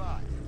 advised.